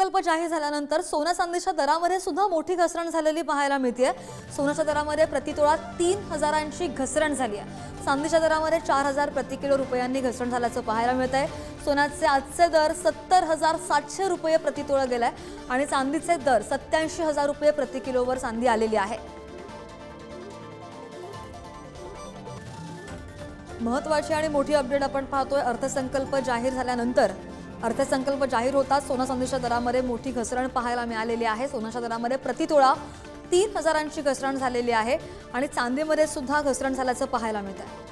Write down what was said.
अर्थसंकल्प जाहीर झाल्यानंतर सोन्या चांदीच्या दरामध्ये सुद्धा मोठी घसरण झालेली पाहायला मिळते सोन्याच्या दरामध्ये प्रतितोळा तीन हजारांची घसरण झाली आहे. चांदीच्या दरामध्ये चार हजार प्रति किलो रुपयांनी घसरण झाल्याचं पाहायला मिळत आहे सोन्याचे आजचे दर सत्तर हजार सातशे रुपये प्रतितोळा गेलाय आणि चांदीचे दर सत्याऐंशी हजार रुपये प्रति किलोवर चांदी आलेली आहे. महत्वाची आणि मोठी अपडेट आपण पाहतोय. अर्थसंकल्प जाहीर झाल्यानंतर अर्थसंकल्प जाहीर होताच सोना चांदीच्या दरामध्ये मोठी घसरण पाहायला मिळालेली आहे. सोन्याच्या दरामध्ये प्रतितोळा तीन हजारांची घसरण झालेली आहे आणि चांदीमध्ये सुद्धा घसरण झाल्याचं पाहायला मिळत आहे